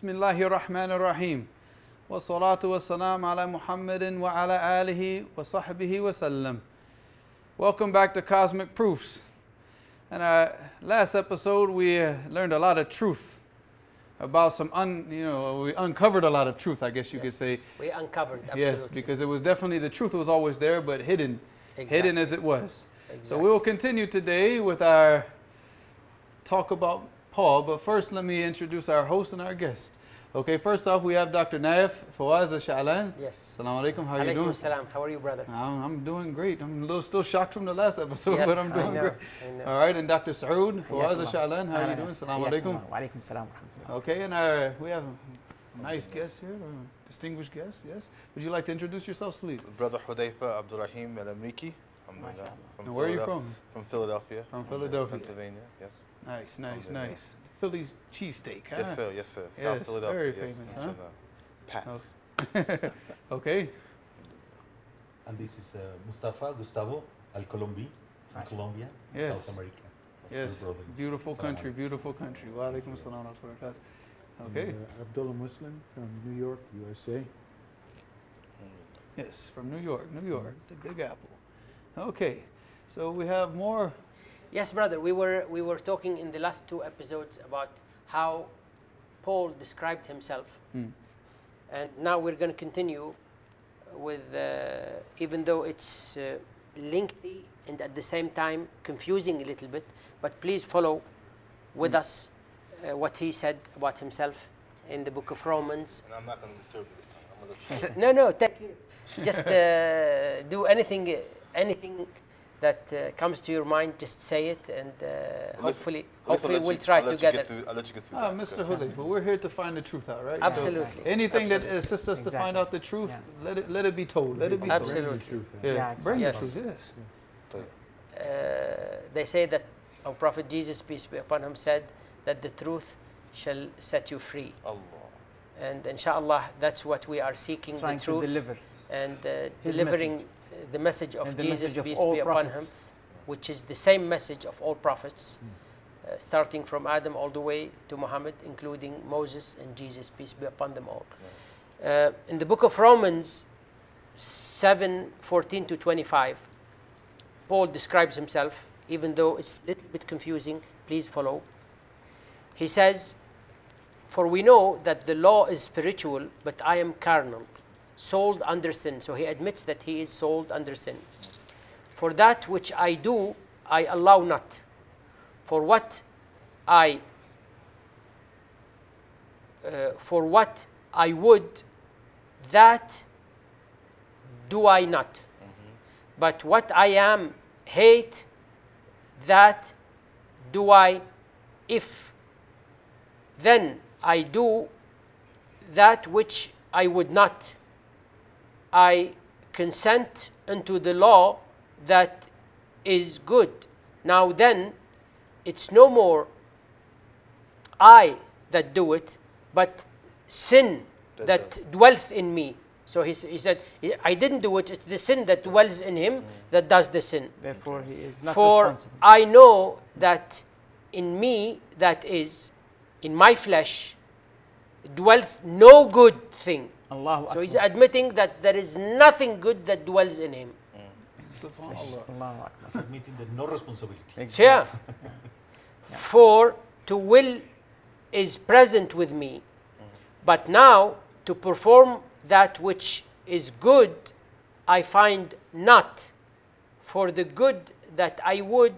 بسم الله الرحمن الرحيم والصلاة والسلام على محمد وعلى آله وصحبه وسلم Welcome back to Cosmic Proofs. In our last episode, we uh, learned a lot of truth about some, un, you know, we uncovered a lot of truth, I guess you could Yes. say. We uncovered, absolutely. Yes, because it was definitely the truth was always there, but hidden, hidden Exactly. as it was. So Exactly. we will continue today with our talk about Paul. But first, let me introduce our host and our guest. Okay, first off, we have Dr. Naif Fawaz Sha'alan. Yes. Assalamu alaikum. How are you doing? Salam. How are you, brother? I'm, I'm, doing great. I'm a little still shocked from the last episode, yes, but I'm doing know, great. All right, and Dr. Saud Fawaz Sha'alan, How are you doing? Assalamu alaikum. Wa alaikum salam. Okay, and our, we have a nice guest here, distinguished guest, yes. Would you like to introduce yourselves, please? Brother Hudayfa Abdurrahim Al Amriki. Alhamdulillah. MashaAllah. From And where are you from? From Philadelphia. From Philadelphia. Pennsylvania, yes. Nice, nice, Alhamdulillah. nice. Philly's cheesesteak, huh? Yes, sir, yes, sir. Yes, South Philadelphia. very yes, famous, huh? inshallah. Pats. okay. And this is uh, Mustafa Gustavo Alcolombi from Colombia, Yes. South America. Yes, beautiful Assalamu country, beautiful country. Wa alaikum assalam wa rahmatullah. Okay, And, uh, Abdullah Muslim from New York, USA. yes, from New York, New York, the Big Apple. Okay, so we have more. Yes, brother. We were we were talking in the last two episodes about how Paul described himself, Hmm. and now we're going to continue with, uh, even though it's uh, lengthy and at the same time confusing a little bit, but please follow with us uh, what he said about himself in the book of Romans. And I'm not going to disturb you this time. I'm going to no, no, thank you. Just uh, do anything, uh, anything that uh, comes to your mind. Just say it, and uh, hopefully, hopefully we'll try together. I'll let you get through Ah, that. Mr. Good. But we're here to find the truth out, right? So Absolutely. anything that assists us to find out the truth, Yeah. let it let it be told. Let it be told. Absolutely. Bring the truth. Yeah, Yeah, bring the truth. Yes. Uh, they say that our Prophet Jesus, peace be upon him, said that the truth shall set you free, Allah. and inshallah, that's what we are seeking: Trying the to truth deliver and uh, delivering message. The message of the Jesus, message of peace be upon him. which is the same message of all prophets, Hmm. uh, starting from Adam all the way to Muhammad, including Moses and Jesus, peace be upon them all. Uh, in the book of Romans 7 14 to 25, Paul describes himself, even though it's a little bit confusing, please follow. He says, For we know that the law is spiritual, but I am carnal, sold under sin. So he admits that he is sold under sin. For that which I do, I allow not. For what I uh, for what I would, that do I not. But what I am hate, that do I if. Then I do that which I would not. I consent unto the law that is good. Now then, it's no more I that do it, but sin That that, dwelleth in me. So he, he said, I didn't do it, it's the sin that dwells in him mm. that does the sin. Therefore, he is not For responsible. I know that in me, that is, in my flesh, dwelleth no good thing. Allahu So he's admitting that there is nothing good that dwells in him. Subhanallah. He's admitting the no responsibility. So yeah. For to will is present with me, but now to perform that which is good, I find not. For the good that I would,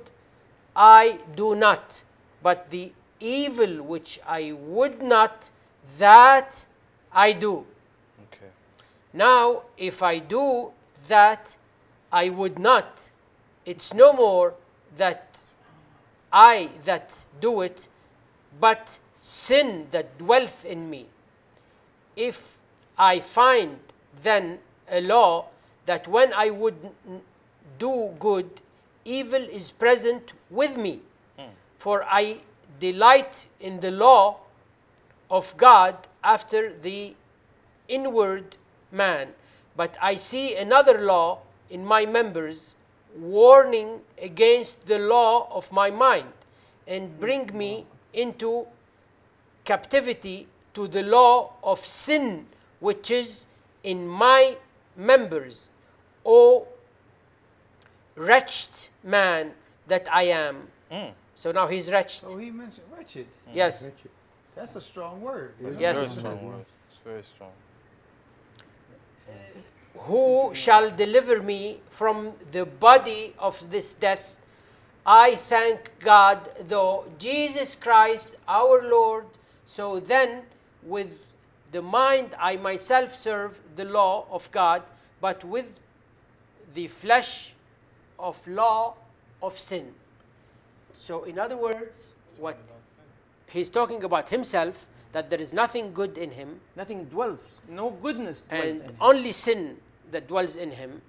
I do not. But the evil which I would not, that I do. Now, if I do that I would not, it's no more that I that do it, but sin that dwelleth in me. If I find then a law that when I would do good, evil is present with me. Hmm. For I delight in the law of God after the inward man. But I see another law in my members warning against the law of my mind and bring me into captivity to the law of sin which is in my members, O wretched man that I am. Mm. So now he's wretched. So he mentioned wretched. Yes. That's a strong word. Yes. Yes. Very strong word. It's very strong. Who shall deliver me from the body of this death? I thank God, though Jesus Christ our Lord. So then, with the mind, I myself serve the law of God, but with the flesh of law of sin. So, in other words, what he's talking about himself, that there is nothing good in him, Nothing dwells, no goodness dwells and in him. only sin that dwells in him.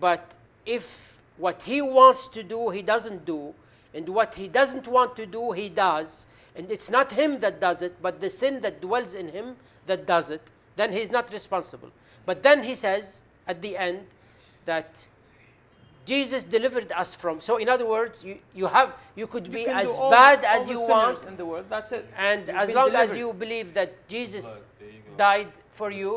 But if what he wants to do, he doesn't do, and what he doesn't want to do, he does, and it's not him that does it, but the sin that dwells in him that does it, then he's not responsible. But then he says at the end that Jesus delivered us from. So, in other words, you, you have you could You be as all- bad all as you want, in the world. That's it. and You've as been long as you believe that Jesus Blood. You died for you,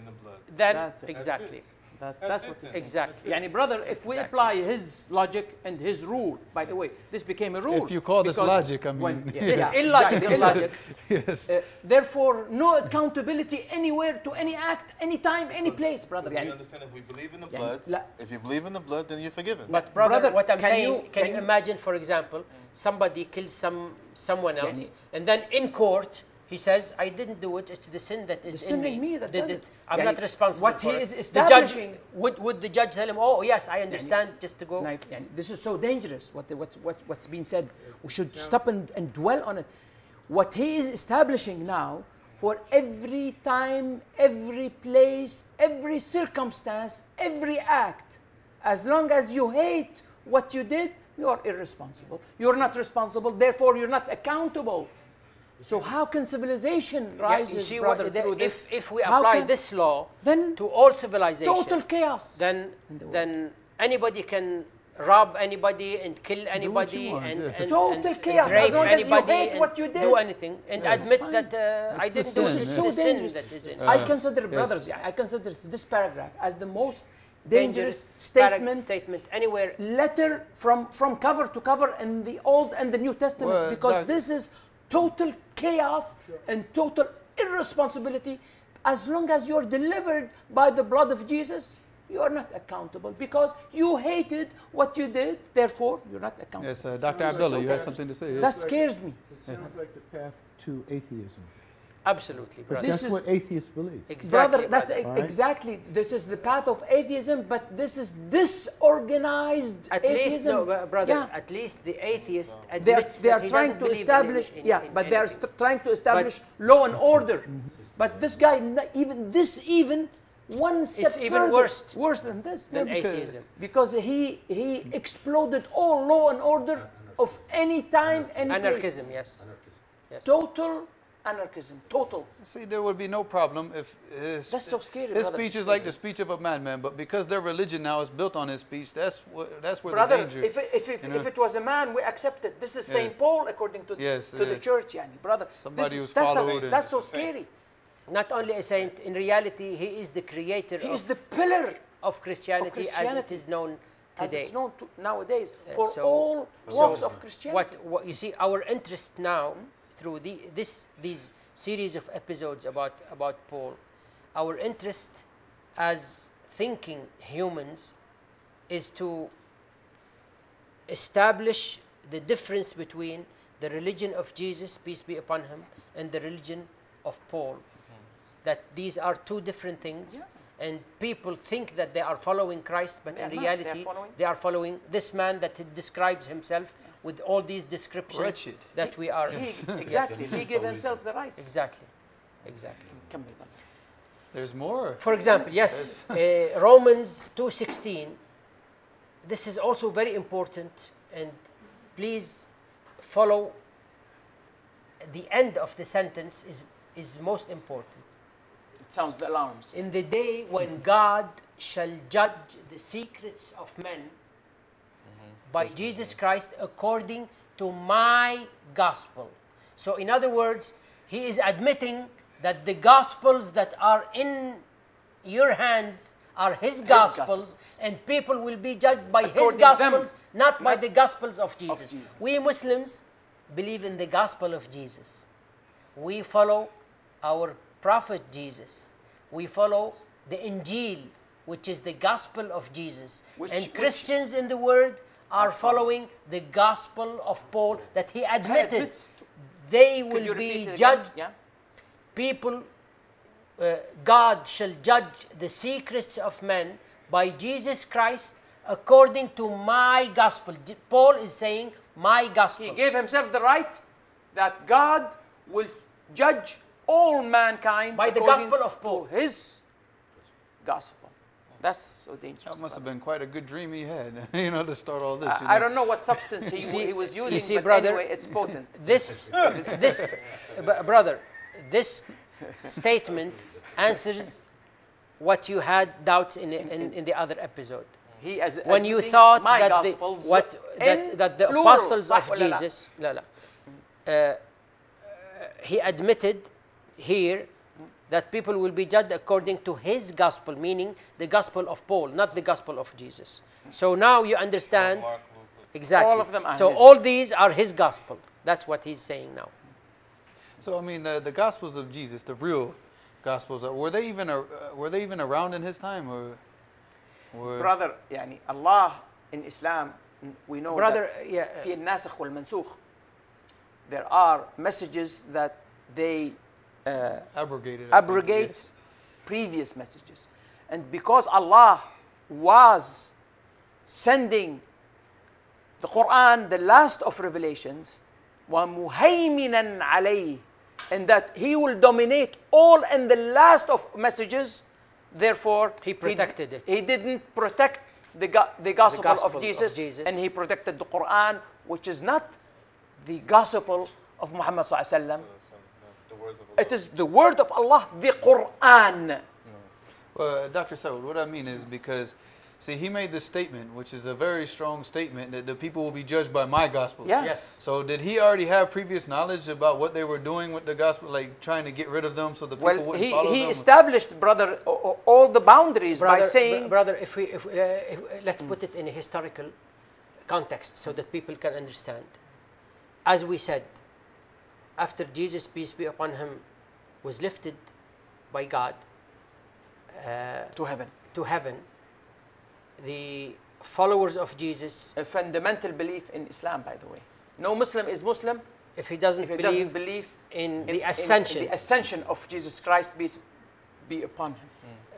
in the blood. then That's it. exactly. That's, That's that's what then. it is. Exactly. Yani brother, if we Exactly. apply his logic and his rule, by the way, this became a rule. If you call this logic, I when- mean- yeah, This yeah, illogical logic. yes. Uh, therefore, no accountability anywhere to any act, any time, any place, brother. We Yani, understand if we believe in the Yeah, blood, la- if you believe in the blood, then you're forgiven. But brother, Brother, what I'm can saying, you- can, can you you- imagine, for example, somebody kills some someone else, Yani- and then in court he says, "I didn't do it. It's the sin that is The in in me that did does it. it." I'm Yani not responsible what for he it." is the judge would would the judge tell him, "Oh yes, I understand," just to go. Like, and this is so dangerous. What the, what's what, what's being said, we should stop and, and dwell on it. What he is establishing now, for every time, every place, every circumstance, every act, as long as you hate what you did, you are irresponsible. You're not responsible. Therefore, you're not accountable. So how can civilization Yeah, you see brother, what, through this? if if we How apply can- this law then to all civilization, total chaos. then the then anybody can rob anybody and kill anybody want, and, yes. and, Total and, and chaos, as rape long as you anybody hate and what you did. do did. anything and Yes. admit Fine. that uh, I didn't do sin, it. So the sin dangerous. that is in. I Uh, consider, yes. brothers, I consider this paragraph as the most dangerous dangerous statement, statement anywhere. letter from, from cover to cover in the Old and the New Testament Well, because this is total chaos and total irresponsibility. As long as you're delivered by the blood of Jesus, you are not accountable because you hated what you did, therefore, you're not accountable. Yes, uh, Dr. Abdullah, you have something to say. That scares me. It sounds like the path to atheism. Absolutely, brother. This That's is- what atheists believe. exactly, Brother, that's brother. All right. exactly. This is the path of atheism, but this is disorganized At least, atheism. no, uh, brother. Yeah. At least the atheist They are, admits they are that he trying doesn't to establish, in- yeah, in but they are trying to establish law and order. But this guy, n- even this, even one step It's even further, worse worse than this, than Yeah, because- atheism. because he he exploded all law and order of any time, any place. Anarchism, yes. yes. Total anarchism, total. See, there would be no problem if his, That's so scary, his brother, speech is say like the speech of a madman, but because their religion now is built on his speech, that's what, that's where Brother, the danger. if, it- if, if, you know? if it was a man, we accept it. This is Yes. St. Paul, according to, Yes, to the church, yani, brother. Somebody this is, who's that's, followed so, that's so scary. Not only a saint, in reality, he is the creator He of, is the pillar of Christianity, as it Christianity. is known as today. it's known to nowadays Uh, for so- all so walks of Christianity. What, what you see, our interest now through the, this these series of episodes about about Paul, our interest as thinking humans is to establish the difference between the religion of Jesus, peace be upon him, and the religion of Paul. Hmm. That these are two different things. And people think that they are following Christ, but They in are not. They are reality, following- they are following this man that he describes himself with all these descriptions Wretched. that we are. he, exactly, he gave himself the rights. Exactly. Exactly. Come here, brother. There's more. For example, yes, uh, Romans 2:16. This is also very important, and please follow. The end of the sentence is is most important. Sounds the alarms. In the day when God shall judge the secrets of men mm-hmm. by Jesus Christ according to my gospel. So, in other words, he is admitting that the gospels that are in your hands are his gospels, gospels. and people will be judged by his According them, gospels, not by not the gospels of Jesus. Jesus. We Muslims believe in the gospel of Jesus. We follow our prophet Jesus. We follow the Injil, which is the gospel of Jesus. Which- and which- Christians in the world are following the gospel of Paul that he admitted they will be judged Yeah. people, uh, God shall judge the secrets of men by Jesus Christ according to my gospel. Paul is saying, my gospel. He gave himself the right that God will judge all mankind by the gospel of Paul. His gospel. That's so dangerous. That must have been quite a good dream he had, you know, to start all this. I. I don't know what substance he, see, he was using, you see, but brother, anyway, it's potent. This, this, brother, this statement answers what you had doubts in, in, in the other episode. He as when you thought that the, what, that, that the apostles of Jesus, no, no, uh, he admitted here that people will be judged according to his gospel meaning the gospel of Paul not the gospel of Jesus so now you understand Mark, Luke, exactly All of them are so his. all these are his gospel that's what he's saying now So I mean, the, the Gospels of Jesus, the real Gospels, uh, were they even uh, were they even around in his time, or were brother يعني Allah in Islam we know brother that yeah في الناسخ والمنسوخ there are messages that they uh, abrogated? I think, abrogate yes. previous messages. And because Allah was sending the Quran, the last of revelations, وَمُهَيْمِنًا عَلَيْهِ and that He will dominate all and the last of messages, therefore He protected it. He didn't protect the, go- the, gospel gospel of, of Jesus, Jesus. and He protected the Quran, which is not the gospel of Muhammad sallallahu alaihi wasallam. it is the word of Allah, the Quran. Well, Dr. Saud, what I mean is because, see, he made this statement, which is a very strong statement, that the people will be judged by my gospel. Yeah. yes So did he already have previous knowledge about what they were doing with the gospel, like trying to get rid of them so the people Well, wouldn't he, follow he them? established, brother, o- o- all the boundaries by saying, br- brother if we if, uh, if, let's put it in a historical context so that people can understand as we said after jesus peace be upon him was lifted by god uh, to heaven. to heaven the followers of jesus A fundamental belief in Islam, by the way. No Muslim is Muslim if he doesn't if he believe doesn't believe in, in- the in ascension the ascension of Jesus Christ be, be upon him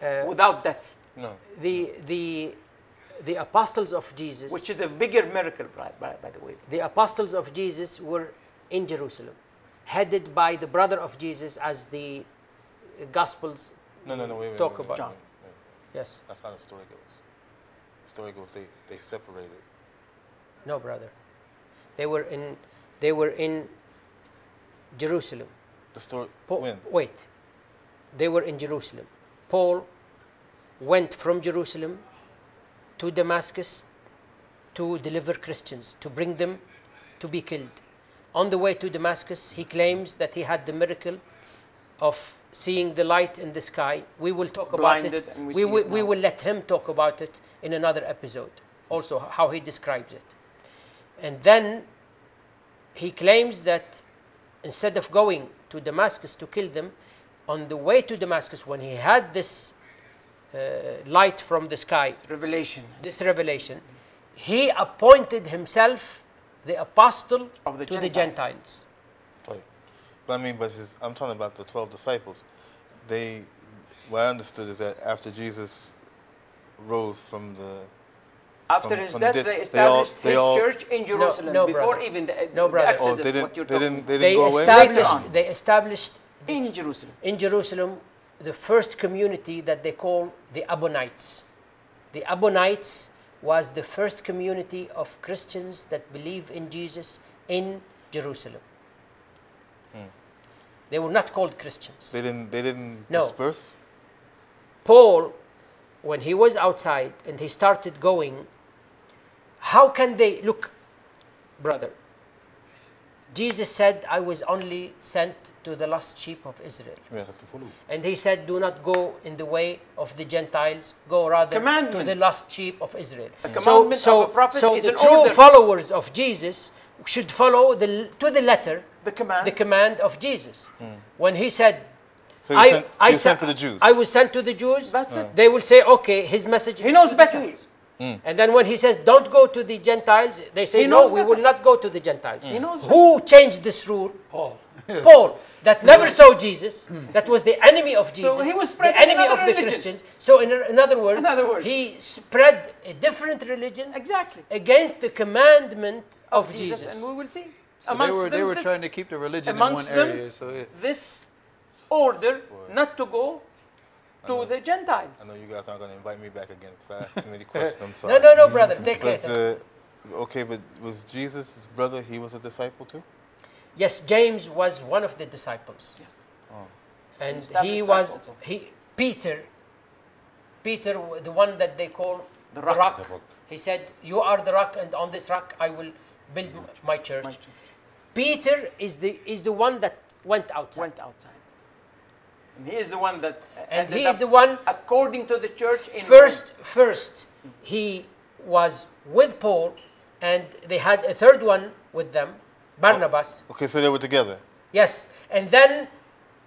uh, without death, No. the the the apostles of jesus which is a bigger miracle, by, by, by the way. the apostles of Jesus were in Jerusalem, headed by the brother of Jesus, as the Gospels. No, no, no, wait, wait. Talk wait, about- wait, John. Yes. That's how the story goes. The story goes, they, they separated. No, brother. They were in. They were in Jerusalem. The story, Pa- when? Wait. They were in Jerusalem. Paul went from Jerusalem to Damascus to deliver Christians, to bring them to be killed. On the way to Damascus, he claims that he had the miracle of seeing the light in the sky. We will talk about it. we We, it we will let him talk about it in another episode, also how he describes it. And then he claims that instead of going to Damascus to kill them, on the way to Damascus, when he had this uh, light from the sky, Revelation this revelation, he appointed himself the apostle Of the to the Gentiles. Wait. But I mean, but his, I'm talking about the 12 disciples. They, what I understood is that after Jesus rose from the, After From- his from death, dead- they they all- established they his all- church in Jerusalem no, before brother. even the, No, the brother. Exodus. oh, they didn't, what you're they didn't, they about. didn't They go away? established, they established in Jerusalem. in Jerusalem the first community that they call the Abonites. The Abbonites was the first community of Christians that believe in Jesus in Jerusalem. Hmm. They were not called Christians. They didn't, they didn't No. disperse? Paul, when he was outside and he started going, how can they look, brother? Jesus said, I was only sent to the lost sheep of Israel. Yeah. To follow. And he said, Do not go in the way of the Gentiles, go rather to the lost sheep of Israel. A of a prophet so the true order. followers of Jesus should follow the, to the letter The command. the command of Jesus. Hmm. When he said, So I, sent, I sent sa- for the Jews. I was sent to the Jews. That's it. They will say, okay, his message. He knows the better. Jews. And then when he says, don't go to the Gentiles, they say, no, knows we better. will not go to the Gentiles. He knows Who changed this rule? Paul. Paul, that never saw Jesus, mm. that was the enemy of Jesus, So he was the enemy another of the religion. Christians. So, in, in other words, In other words. he spread a different religion Exactly. against the commandment of, Jesus. And we will see. So they Amongst were, they were this- trying to keep the religion in one amongst them, area. So yeah. this order not to go to the Gentiles. I know you guys aren't going to invite me back again because I asked too many questions. I'm No, sorry. no, no, brother. Take But, care. uh, okay, but was Jesus' brother, he was a disciple too? Yes, James was one of the disciples. Yes. Oh. And established he was also. he Peter. Peter, the one that they call The the rock. rock. The rock. He said, "You are the rock, and on this rock I will build m- my church." My church Peter is the is the one that went outside, went outside. And he is the one that and he is the one according to the church in first. Rome. First, he was with Paul, and they had a third one with them, Barnabas. Okay, so they were together. Yes, and then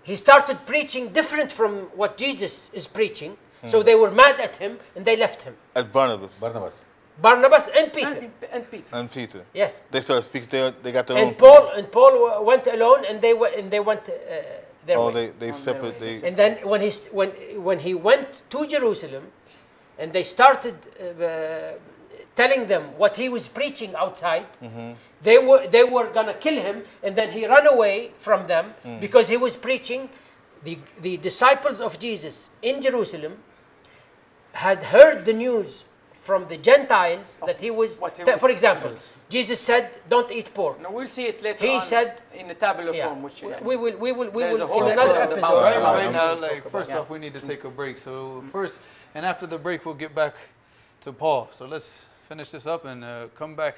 he started preaching different from what Jesus is preaching. So they were mad at him and they left him. At Barnabas Barnabas. Barnabas and Peter. And, and Peter. and Peter. Yes. They started speaking, they, they got their own. And Paul and Paul went alone and they went and they went uh, their Oh, way. they, they separate, they, And then when he st- when when he went to Jerusalem and they started uh, telling them what he was preaching outside, they were they were gonna kill him, and then he ran away from them because he was preaching. The the disciples of Jesus in Jerusalem had heard the news from the Gentiles that he was. he was- for example, Jesus said, "Don't eat pork." Now we'll see it later He on said- in a tabular Yeah. form, which we, we will we will we will in another episode episode. Right, Right, right right. now, like first Yeah. off, we need to take a break. So first, and after the break, we'll get back to Paul. So let's finish this up and uh, come back,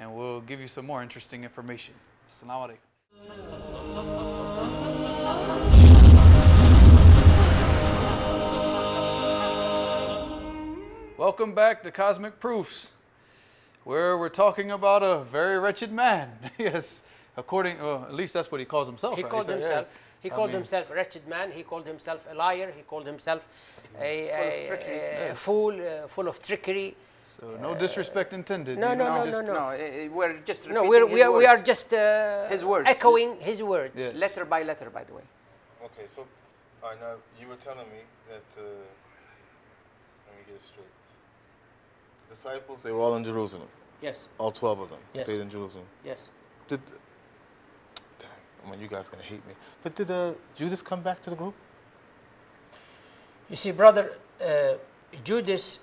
and we'll give you some more interesting information. Assalamu alaikum. Welcome back to Cosmic Proofs, where we're talking about a very wretched man. yes, according, well, at least that's what he calls himself. He right? called said, yeah. himself. He So, I called mean- himself a wretched man. He called himself a liar. He called himself a, a- trickery. a fool, uh, full of trickery. So no disrespect intended. no, you no, know, no, just- no, no, uh, we're just No, repeating we're, his we are we are just uh, His words. echoing his words. Yes. letter by letter, by the way. okay, so, all right, now you were telling me that, uh, let me get it straight. Disciples, they were all in Jerusalem. Yes, All 12 of them Yes. stayed in Jerusalem. yes. Did, dang, I mean, you guys are going to hate me. But did uh, Judas come back to the group? You see, brother, uh, Judas.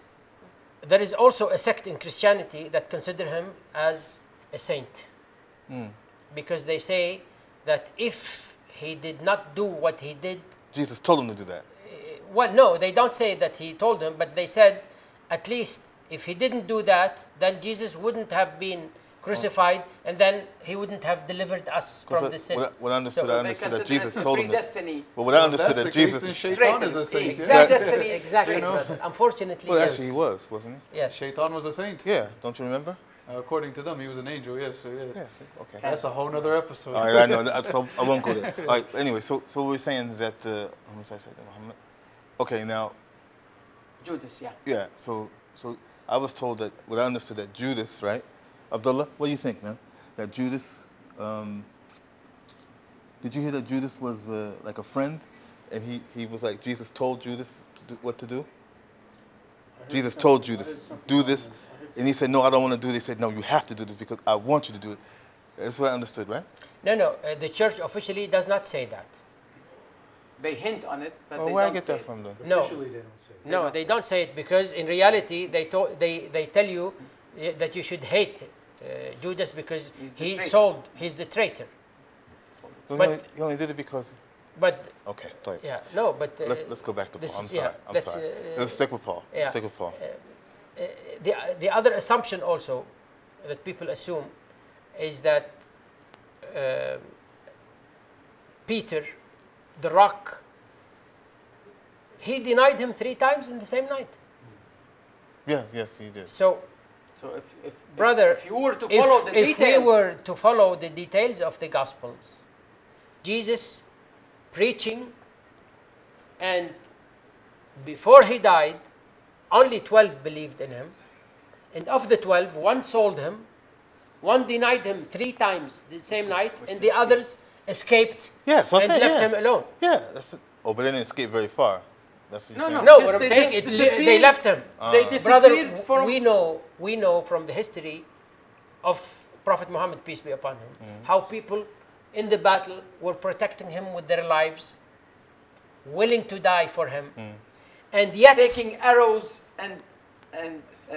There is also a sect in Christianity that consider him as a saint, because they say that if he did not do what he did Jesus told him to do that. Well, no, they don't say that he told him, but they said at least if he didn't do that, then Jesus wouldn't have been crucified, and then he wouldn't have delivered us from the sin. What, I- what I understood, So I understood that Jesus it told them that. predestiny. But what I understood that the case, Jesus. then Shaitan Traitor. is a saint. exactly, Yes. Destiny. exactly, Traitor. brother. Unfortunately, Well, yes. actually, he was, wasn't he? yes. Shaitan was a saint. Yeah, don't you remember? According to them, he was an angel. Yes. So yeah. Yeah, see, okay. That's a whole other episode. All right, I know. That, so I won't go there. All right. Anyway, so so we're saying that. Uh, how much I said Okay, now Judas, yeah. yeah. So so I was told that what I understood that Judas, right? Abdullah, what do you think, man? That Judas. Um, did you hear that Judas was uh, like a friend, and he he was like Jesus told Judas to do, what to do. Jesus told Judas do this, and he said no, I don't want to do this. He said no, you have to do this because I want you to do it. That's what I understood, right? No, no. Uh, the church officially does not say that. They hint on it, but Well, they where don't get say that it. from, then? No. Officially, they don't say it. No, don't they say don't say it because in reality they to, they they tell you uh, that you should hate uh, Judas because he traitor. sold. He's the traitor. So But- he, only, he only did it because. But Okay, sorry. yeah, no. But uh, Let's, let's go back to this Paul. I'm sorry. yeah, I'm let's, sorry. uh, let's stick with Paul. yeah. Let's stick with Paul. the the other assumption also that people assume is that uh, uh, Peter, the rock, he denied him three times in the same night. Yeah, yes, he did. So, So if, if brother, if you were to if, follow the if details, we were to follow the details of the Gospels, Jesus preaching, and before he died, only 12 believed in him. And of the 12, one sold him, one denied him three times the same night, and the others escaped Yeah, so I'm and saying, left yeah. him alone. Yeah, that's it. Oh, but they didn't escape very far. That's what No, you're saying. No, They- what I'm they saying, dis- it, they left him. they ah. Brother, disappeared from we know we know from the history of Prophet Muhammad peace be upon him mm-hmm. how people in the battle were protecting him with their lives, willing to die for him, mm. and yet taking arrows and and uh,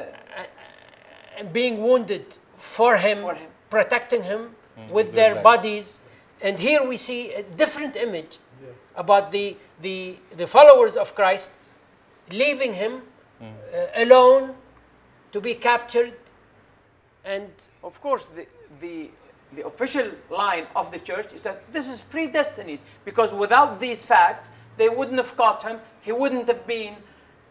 and being wounded for him, For him. protecting him mm. with With their their life. bodies. And here we see a different image about the, the, the followers of Christ leaving him uh, alone to be captured and of course the the the official line of the church is that this is predestined because without these facts they wouldn't have caught him he wouldn't have been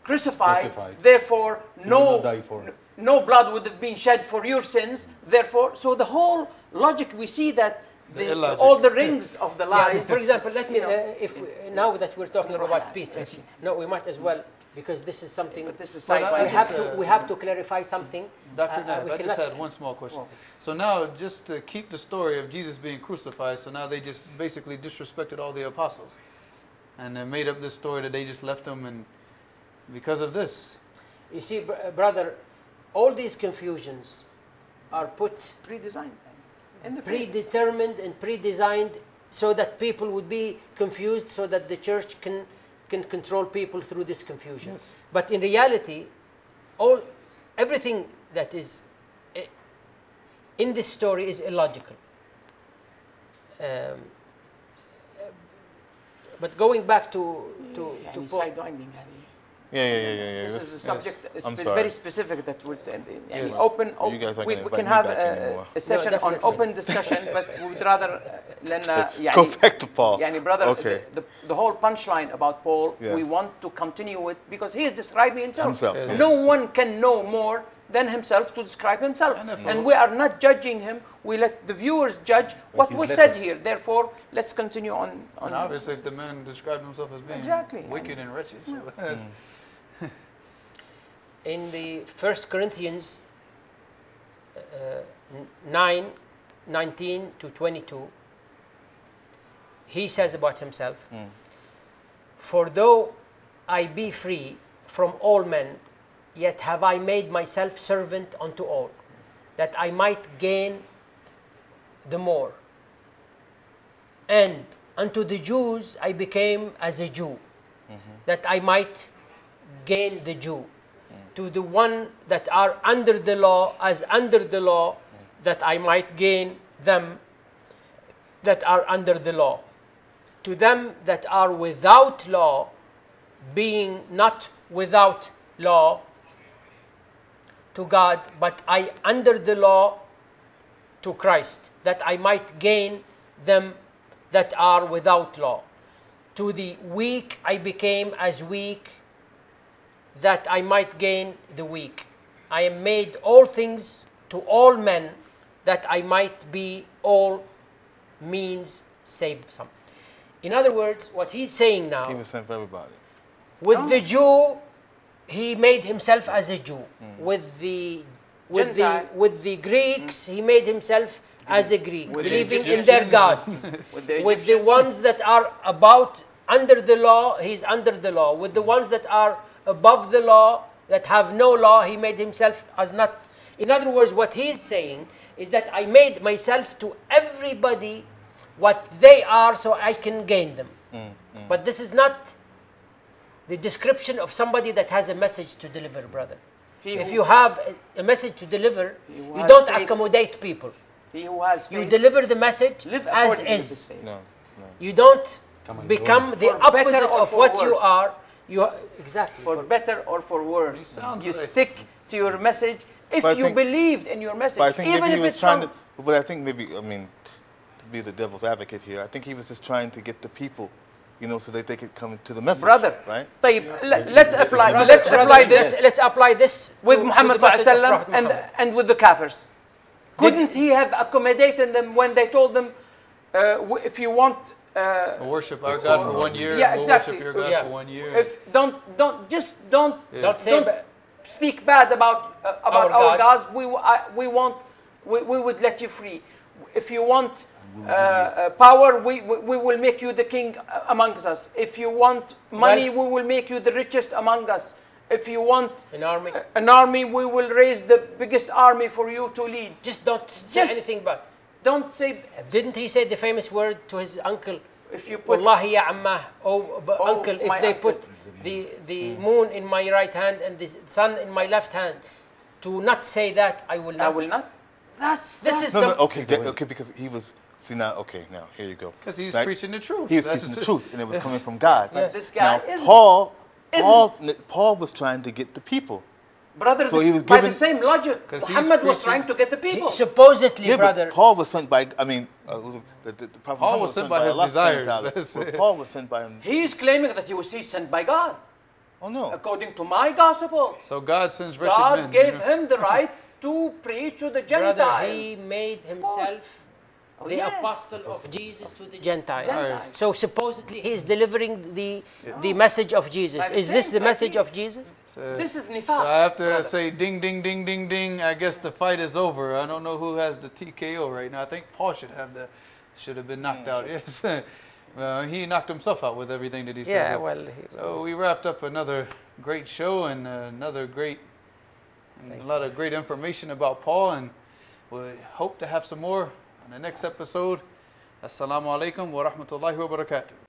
crucified, Crucified. therefore He no die for no blood would have been shed for your sins therefore so the whole logic we see that The the, illogic. all the rings of the Yeah, for example, let me, you know, uh, if we- now that we're talking about Peter, no, we might as well because this is something but this is Well, I- side I by we just, have uh, to we have to clarify something. Dr. Uh, uh, I just had one small question. So now, just to keep the story of Jesus being crucified, so now they just basically disrespected all the apostles. And they made up this story that they just left them and because of this. You see, br- uh, brother, all these confusions are put pre-designed in the faith predetermined and pre-designed so that people would be confused so that the church can, can control people through this confusion. Yes. But in reality, all, everything that is eh, in this story is illogical. Um, eh, but going back to, to, to Paul, Yeah, yeah, yeah, yeah. yeah. This This- is a subject I'm spe- sorry. very specific that we're t- يعني Yes. open. You op- guys aren't we, gonna we invite can me have back a, anymore. a session on definitely. open discussion, but we'd rather uh, لأن Go يعني back to Paul. يعني brother Okay. the, the, the whole punchline about Paul Yeah. we want to continue it because he is describing himself. Himself, Yes. No one can know more than himself to describe himself. And if- And we are not judging him. We let the viewers judge what his was said letters. here. Therefore, let's continue on. on And obviously, if the man described himself as being Exactly. wicked and wretched, so that's, in the First Corinthians uh, uh 9, 19 to 22, he says about himself, hmm. For though I be free from all men, yet have I made myself servant unto all, that I might gain the more. And unto the Jews I became as a Jew, mm-hmm. that I might gain the Jew. To the one that are under the law, as under the law, that I might gain them that are under the law. To them that are without law, being not without law, to God, but I under the law to Christ, that I might gain them that are without law. To the weak I became as weak, that I might gain the weak. I am made all things to all men, that I might be all means save some. In other words, what he's saying now. He now, was sent for everybody. with the Jew, he made himself as a Jew. Mm. With the with the with the Greeks, he made himself as a Greek, With the believing in their gods. with the with the ones that are about under the law, he's under the law. With the ones that are above the law, that have no law, he made himself as not. In other words, what he's saying is that I made myself to everybody what they are so I can gain them. Mm, mm. But this is not the description of somebody that has a message to deliver, brother. He if you have a, a message to deliver, you don't faith- accommodate people. He who has You deliver the message live as is. No, no. You don't become the opposite of for what you are. You are, exactly. For for- better or for worse, sounds you like- stick to your message if But I you think- believed in your message, But I think even maybe if he was it's trying wrong. to. But I think maybe I mean, to be the devil's advocate here. I think he was just trying to get the people, you know, so that they could come to the message. Brother. Right? طيب le- let's apply Brother, let's brother, apply let's, this let's apply this with to- to Muhammad the sallallahu message of alaihi Prophet wasallam and Muhammad. and with the kafirs. Couldn't he have accommodated them when they told them, uh, w- if you want, uh, We'll worship our God for one year. Yeah, we'll exactly. worship your God Yeah. for one year. if don't don't just don't Don't say don't ba- speak bad about uh, about Our our, gods. gods. We w- I, we want we, we would let you free. If you want uh, uh, power, we, we we will make you the king uh, amongst us. If you want money, Wealth. we will make you the richest among us. If you want An army. an army, we will raise the biggest army for you to lead. Just don't say Just- anything but. Don't say Didn't he say the famous word to his uncle? if you put Wallahi ya ammah, oh, Oh, uncle, if they uncle. put the, the moon in my right hand and the sun in my left hand, to not say that, I will not. I not. will not. That's This that's is No, some, no, okay, that, okay, because he was, see now, okay, now, here you go. Because he's Right? preaching the truth. He was That's preaching the truth, and it was coming from God. Yes. this guy now, isn't. Paul, isn't. Paul, Paul was trying to get the people. Brother, So this he is was by the same logic, Muhammad was trying to get the people. supposedly, Yeah, brother. but Paul was sent by, I mean, uh, the, the, the Prophet Paul Muhammad was sent by his Allah desires, wa Well. Paul was sent by him. He is claiming that he was he sent by God. Oh, no. According to my gospel, So God sends wretched God men. gave you know? him the right to preach to the Gentiles. Brother, Gentiles. he made himself the yeah. apostle of Jesus to the Gentiles. Gentiles. So supposedly he is delivering the, the message of Jesus. By the Is this same the message criteria. of Jesus? So, This is nifaq. so I have to brother. say ding, ding, ding, ding, ding. I guess the fight is over. I don't know who has the TKO right now. I think Paul should have the, should have been knocked out. Yes. well, he knocked himself out with everything that he said. Yeah, So- well, he- So we wrapped up another great show and uh, another great, and a lot of great information about Paul, and we hope to have some more on the next episode. Assalamu alaikum wa rahmatullahi wa barakatuh.